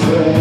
Hallelujah.